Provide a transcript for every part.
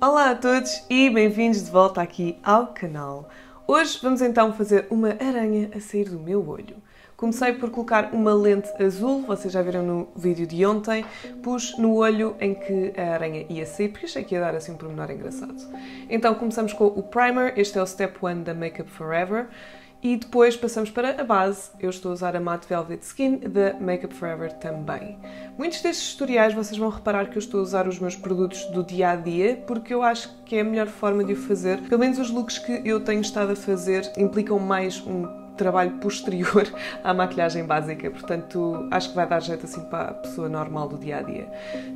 Olá a todos e bem-vindos de volta aqui ao canal. Hoje vamos então fazer uma aranha a sair do meu olho. Comecei por colocar uma lente azul, vocês já viram no vídeo de ontem, pus no olho em que a aranha ia sair, porque achei que ia dar assim um pormenor engraçado. Então começamos com o primer, este é o Step 1 da Makeup Forever, e depois passamos para a base. Eu estou a usar a Matte Velvet Skin da Makeup Forever também. Muitos destes tutoriais vocês vão reparar que eu estou a usar os meus produtos do dia a dia porque eu acho que é a melhor forma de o fazer. Pelo menos os looks que eu tenho estado a fazer implicam mais um trabalho posterior à maquilhagem básica, portanto acho que vai dar jeito assim para a pessoa normal do dia a dia.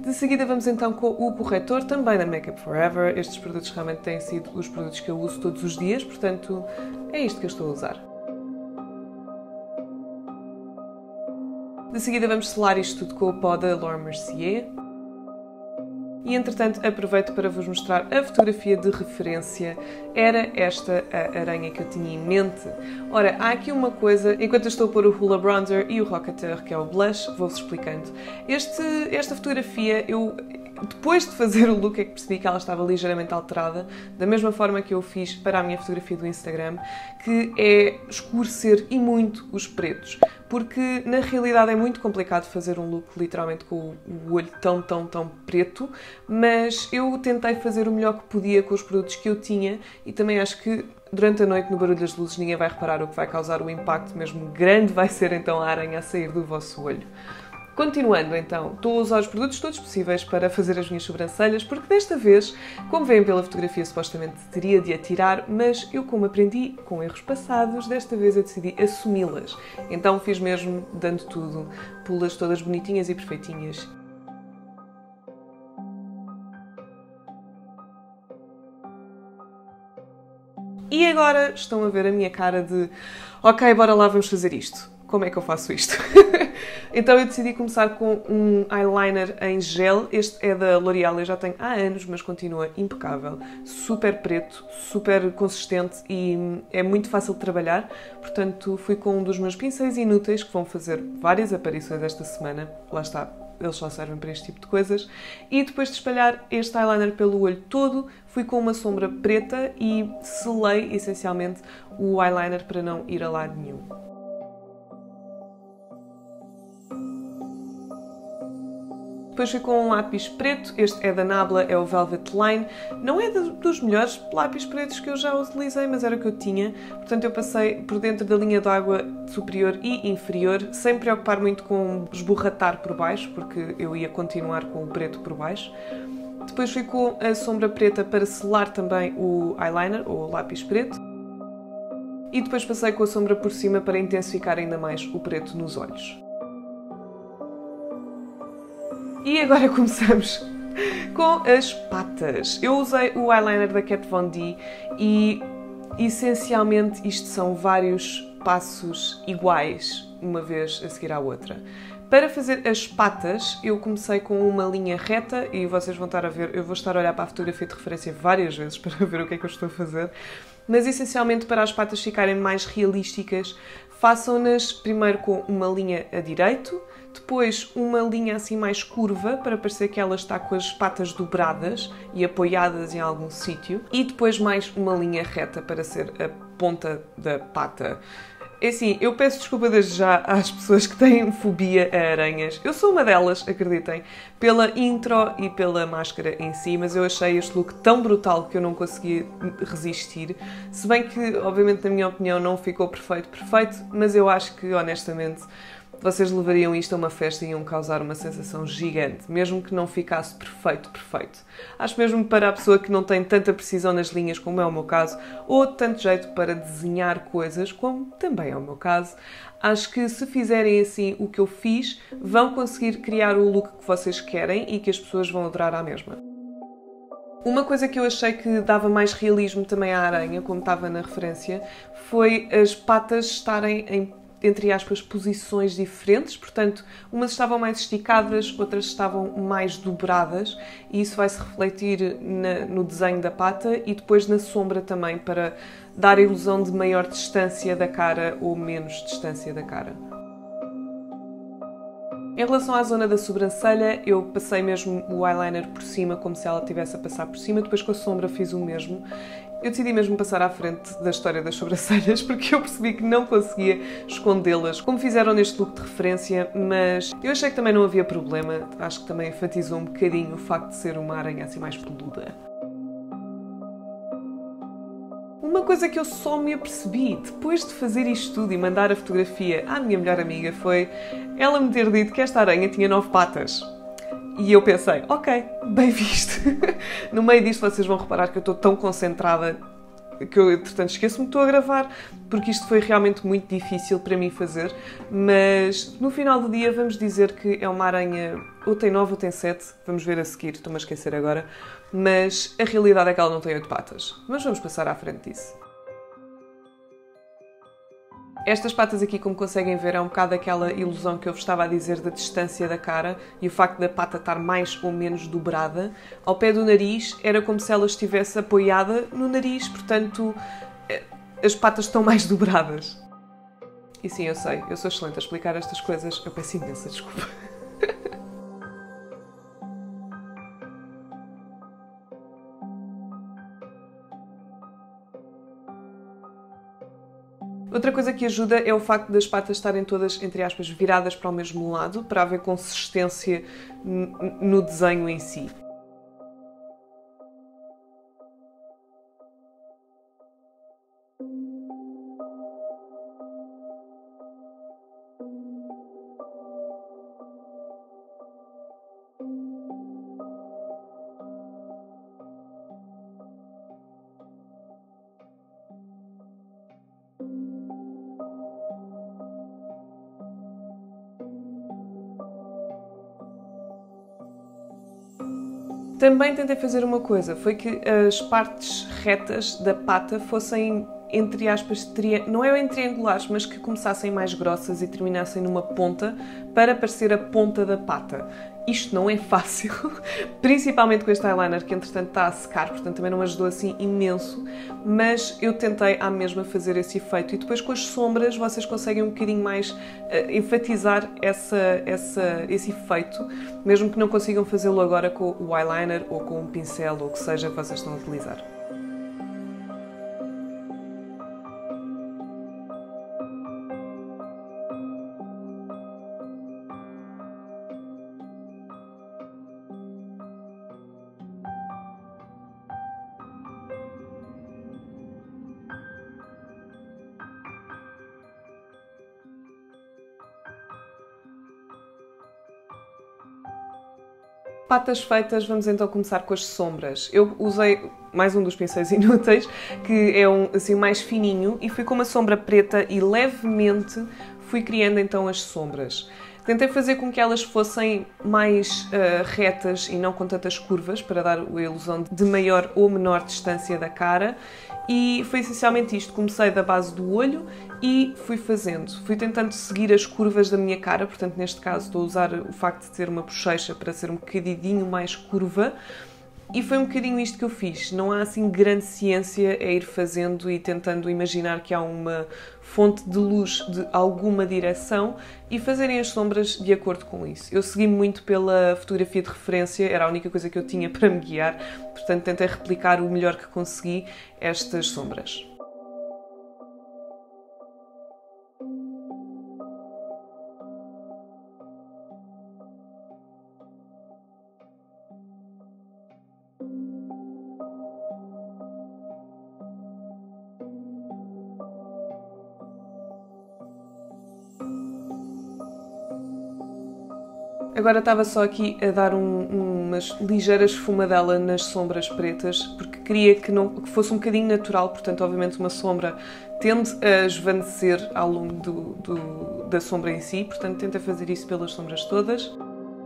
De seguida vamos então com o corretor, também da Makeup Forever. Estes produtos realmente têm sido os produtos que eu uso todos os dias, portanto é isto que eu estou a usar. De seguida vamos selar isto tudo com o pó da Laura Mercier. E entretanto aproveito para vos mostrar a fotografia de referência. Era esta a aranha que eu tinha em mente. Ora, há aqui uma coisa, enquanto eu estou a pôr o Hula Bronzer e o Rocketeur, que é o blush, vou-vos explicando. Este, esta fotografia eu depois de fazer o look é que percebi que ela estava ligeiramente alterada, da mesma forma que eu fiz para a minha fotografia do Instagram, que é escurecer e muito os pretos porque na realidade é muito complicado fazer um look literalmente com o olho tão, tão, tão preto, mas eu tentei fazer o melhor que podia com os produtos que eu tinha e também acho que durante a noite no barulho das luzes ninguém vai reparar o que vai causar o impacto mesmo grande vai ser então a aranha a sair do vosso olho. Continuando então, estou a usar os produtos todos possíveis para fazer as minhas sobrancelhas, porque desta vez, como veem pela fotografia, supostamente teria de atirar, mas eu, como aprendi com erros passados, desta vez eu decidi assumi-las. Então fiz mesmo dando tudo, pulas todas bonitinhas e perfeitinhas. E agora estão a ver a minha cara de ok, bora lá, vamos fazer isto como é que eu faço isto? então eu decidi começar com um eyeliner em gel. Este é da L'Oreal, eu já tenho há anos, mas continua impecável. Super preto, super consistente e é muito fácil de trabalhar. Portanto, fui com um dos meus pincéis inúteis, que vão fazer várias aparições esta semana. Lá está, eles só servem para este tipo de coisas. E depois de espalhar este eyeliner pelo olho todo, fui com uma sombra preta e selei essencialmente o eyeliner para não ir a lado nenhum. Depois fui com um lápis preto, este é da Nabla, é o Velvet Line. Não é dos melhores lápis pretos que eu já utilizei, mas era o que eu tinha. Portanto, eu passei por dentro da linha d'água superior e inferior, sem preocupar muito com esborratar por baixo, porque eu ia continuar com o preto por baixo. Depois fui com a sombra preta para selar também o eyeliner, ou o lápis preto. E depois passei com a sombra por cima para intensificar ainda mais o preto nos olhos. E agora começamos com as patas. Eu usei o eyeliner da Kat Von D e essencialmente isto são vários passos iguais, uma vez a seguir à outra. Para fazer as patas, eu comecei com uma linha reta e vocês vão estar a ver, eu vou estar a olhar para a fotografia de referência várias vezes para ver o que é que eu estou a fazer, mas essencialmente para as patas ficarem mais realísticas, façam-nas primeiro com uma linha a direito, depois uma linha assim mais curva para parecer que ela está com as patas dobradas e apoiadas em algum sítio e depois mais uma linha reta para ser a ponta da pata. É assim, eu peço desculpa desde já às pessoas que têm fobia a aranhas. Eu sou uma delas, acreditem, pela intro e pela máscara em si, mas eu achei este look tão brutal que eu não consegui resistir. Se bem que, obviamente, na minha opinião, não ficou perfeito, perfeito, mas eu acho que, honestamente, vocês levariam isto a uma festa e iam causar uma sensação gigante, mesmo que não ficasse perfeito, perfeito. Acho mesmo para a pessoa que não tem tanta precisão nas linhas, como é o meu caso, ou tanto jeito para desenhar coisas, como também é o meu caso, acho que se fizerem assim o que eu fiz, vão conseguir criar o look que vocês querem e que as pessoas vão adorar à mesma. Uma coisa que eu achei que dava mais realismo também à aranha, como estava na referência, foi as patas estarem em entre aspas, posições diferentes, portanto, umas estavam mais esticadas, outras estavam mais dobradas, e isso vai se refletir na, no desenho da pata e depois na sombra também, para dar a ilusão de maior distância da cara ou menos distância da cara. Em relação à zona da sobrancelha, eu passei mesmo o eyeliner por cima, como se ela estivesse a passar por cima. Depois com a sombra fiz o mesmo. Eu decidi mesmo passar à frente da história das sobrancelhas porque eu percebi que não conseguia escondê-las, como fizeram neste look de referência, mas eu achei que também não havia problema. Acho que também enfatizou um bocadinho o facto de ser uma aranha assim mais peluda. Uma coisa que eu só me apercebi depois de fazer isto tudo e mandar a fotografia à minha melhor amiga foi ela me ter dito que esta aranha tinha nove patas. E eu pensei, ok, bem visto. no meio disto vocês vão reparar que eu estou tão concentrada que eu, entretanto, esqueço-me que estou a gravar, porque isto foi realmente muito difícil para mim fazer, mas no final do dia vamos dizer que é uma aranha, ou tem nove ou tem sete, vamos ver a seguir, estou-me a esquecer agora, mas a realidade é que ela não tem oito patas. Mas vamos passar à frente disso. Estas patas aqui, como conseguem ver, é um bocado aquela ilusão que eu vos estava a dizer da distância da cara e o facto da pata estar mais ou menos dobrada. Ao pé do nariz era como se ela estivesse apoiada no nariz, portanto eh, as patas estão mais dobradas. E sim, eu sei, eu sou excelente a explicar estas coisas, eu peço imensa desculpa. Outra coisa que ajuda é o facto das patas estarem todas, entre aspas, viradas para o mesmo lado, para haver consistência no desenho em si. Também tentei fazer uma coisa, foi que as partes retas da pata fossem entre aspas, não é em triangulares, mas que começassem mais grossas e terminassem numa ponta para parecer a ponta da pata. Isto não é fácil, principalmente com este eyeliner que entretanto está a secar, portanto também não ajudou assim imenso, mas eu tentei à mesma fazer esse efeito e depois com as sombras vocês conseguem um bocadinho mais uh, enfatizar essa, essa, esse efeito, mesmo que não consigam fazê-lo agora com o eyeliner ou com um pincel ou o que seja que vocês estão a utilizar. Patas feitas, vamos então começar com as sombras. Eu usei mais um dos pincéis inúteis, que é um assim mais fininho, e fui com uma sombra preta e levemente fui criando então as sombras. Tentei fazer com que elas fossem mais uh, retas e não com tantas curvas, para dar a ilusão de maior ou menor distância da cara. E foi essencialmente isto. Comecei da base do olho e fui fazendo. Fui tentando seguir as curvas da minha cara, portanto, neste caso, estou a usar o facto de ter uma bochecha para ser um bocadinho mais curva. E foi um bocadinho isto que eu fiz. Não há assim grande ciência a ir fazendo e tentando imaginar que há uma fonte de luz de alguma direção e fazerem as sombras de acordo com isso. Eu segui muito pela fotografia de referência, era a única coisa que eu tinha para me guiar, portanto tentei replicar o melhor que consegui estas sombras. Agora estava só aqui a dar um, umas ligeiras esfumadela nas sombras pretas, porque queria que, não, que fosse um bocadinho natural, portanto, obviamente, uma sombra tende a esvanecer ao longo do, do, da sombra em si, portanto, tenta fazer isso pelas sombras todas.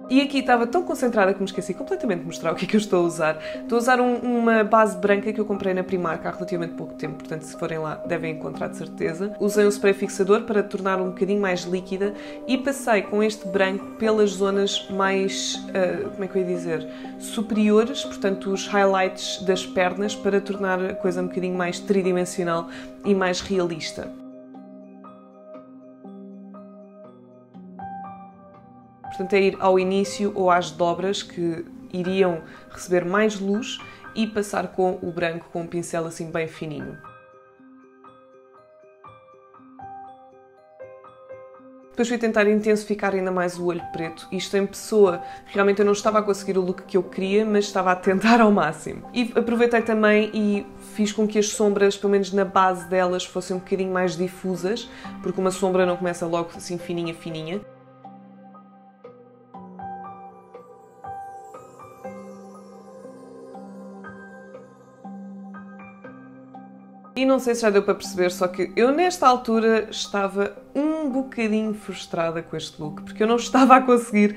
E aqui estava tão concentrada que me esqueci completamente de mostrar o que é que eu estou a usar. Estou a usar um, uma base branca que eu comprei na Primark há relativamente pouco tempo, portanto se forem lá devem encontrar de certeza. Usei um spray fixador para tornar um bocadinho mais líquida e passei com este branco pelas zonas mais, uh, como é que eu ia dizer, superiores, portanto os highlights das pernas para tornar a coisa um bocadinho mais tridimensional e mais realista. Portanto, é ir ao início ou às dobras que iriam receber mais luz e passar com o branco com um pincel assim bem fininho. Depois fui tentar intensificar ainda mais o olho preto. Isto em pessoa, realmente eu não estava a conseguir o look que eu queria, mas estava a tentar ao máximo. E aproveitei também e fiz com que as sombras, pelo menos na base delas, fossem um bocadinho mais difusas, porque uma sombra não começa logo assim fininha, fininha. E não sei se já deu para perceber, só que eu nesta altura estava um bocadinho frustrada com este look, porque eu não estava a conseguir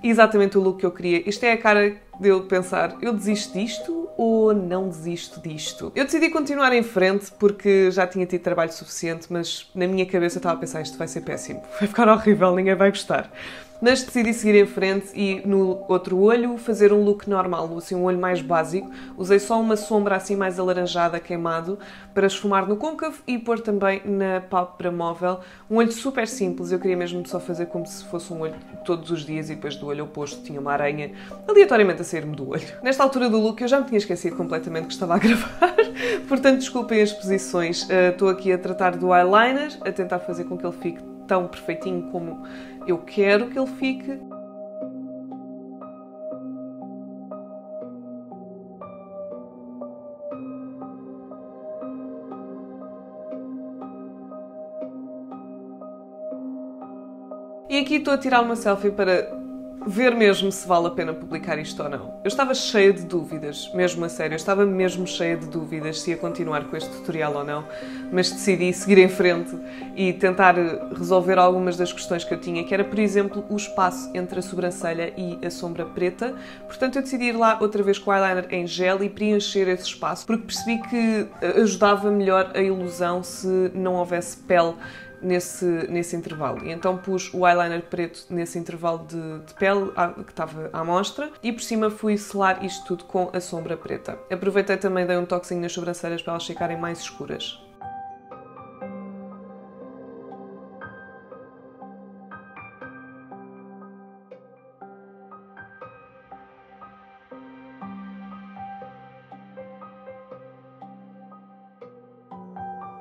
exatamente o look que eu queria. Isto é a cara de eu pensar, eu desisto disto ou não desisto disto? Eu decidi continuar em frente porque já tinha tido trabalho suficiente, mas na minha cabeça estava a pensar, isto vai ser péssimo, vai ficar horrível, ninguém vai gostar mas decidi seguir em frente e no outro olho fazer um look normal, assim um olho mais básico. Usei só uma sombra assim mais alaranjada, queimado, para esfumar no côncavo e pôr também na pálpebra móvel. Um olho super simples, eu queria mesmo só fazer como se fosse um olho todos os dias e depois do olho oposto tinha uma aranha aleatoriamente a sair-me do olho. Nesta altura do look eu já me tinha esquecido completamente que estava a gravar, portanto desculpem as posições. Uh, estou aqui a tratar do eyeliner, a tentar fazer com que ele fique tão perfeitinho como eu quero que ele fique. E aqui estou a tirar uma selfie para ver mesmo se vale a pena publicar isto ou não. Eu estava cheia de dúvidas, mesmo a sério, eu estava mesmo cheia de dúvidas se ia continuar com este tutorial ou não, mas decidi seguir em frente e tentar resolver algumas das questões que eu tinha, que era, por exemplo, o espaço entre a sobrancelha e a sombra preta. Portanto, eu decidi ir lá outra vez com o eyeliner em gel e preencher esse espaço, porque percebi que ajudava melhor a ilusão se não houvesse pele nesse, nesse intervalo. E então pus o eyeliner preto nesse intervalo de, de pele que estava à mostra e por cima fui selar isto tudo com a sombra preta. Aproveitei também, dei um toquezinho nas sobrancelhas para elas ficarem mais escuras.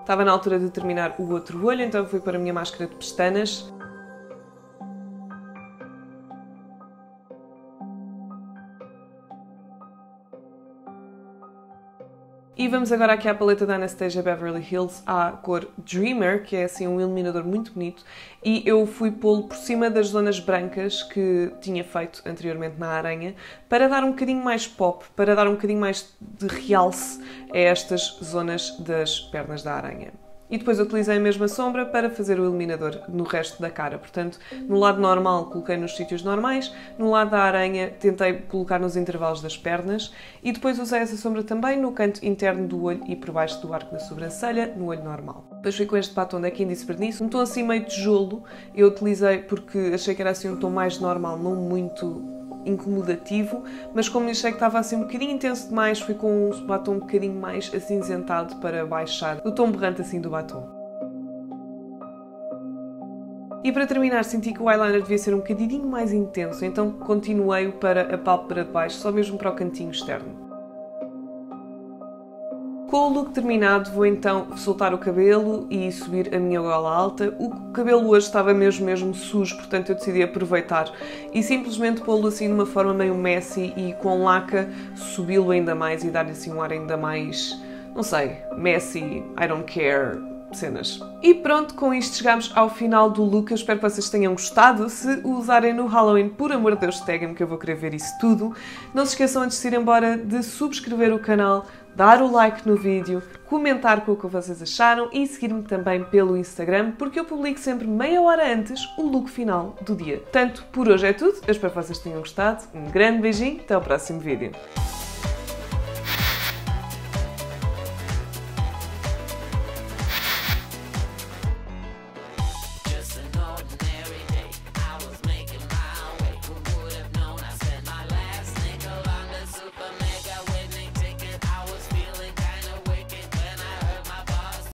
Estava na altura de terminar o outro olho, então fui para a minha máscara de pestanas. Vamos agora aqui à paleta da Anastasia Beverly Hills, à cor Dreamer, que é assim um iluminador muito bonito, e eu fui pô-lo por cima das zonas brancas que tinha feito anteriormente na aranha, para dar um bocadinho mais pop, para dar um bocadinho mais de realce a estas zonas das pernas da aranha e depois utilizei a mesma sombra para fazer o iluminador no resto da cara. Portanto, no lado normal coloquei nos sítios normais, no lado da aranha tentei colocar nos intervalos das pernas e depois usei essa sombra também no canto interno do olho e por baixo do arco da sobrancelha, no olho normal. Depois fui com este batom da Candice Vernice, um tom assim meio tijolo, eu utilizei porque achei que era assim um tom mais normal, não muito incomodativo, mas como achei que estava assim um bocadinho intenso demais, fui com um batom um bocadinho mais acinzentado para baixar o tom berrante assim do batom. E para terminar, senti que o eyeliner devia ser um bocadinho mais intenso, então continuei para a pálpebra de baixo, só mesmo para o cantinho externo. Com o look terminado, vou então soltar o cabelo e subir a minha gola alta. O cabelo hoje estava mesmo, mesmo sujo, portanto eu decidi aproveitar e simplesmente pô-lo assim de uma forma meio messy e com laca subi-lo ainda mais e dar-lhe assim um ar ainda mais, não sei, messy, I don't care, cenas. E pronto, com isto chegamos ao final do look. Eu espero que vocês tenham gostado. Se o usarem no Halloween, por amor de Deus, taguem-me que eu vou querer ver isso tudo. Não se esqueçam antes de ir embora de subscrever o canal, dar o like no vídeo, comentar com o que vocês acharam e seguir-me também pelo Instagram, porque eu publico sempre meia hora antes o look final do dia. Portanto, por hoje é tudo. Eu espero que vocês tenham gostado. Um grande beijinho, até ao próximo vídeo.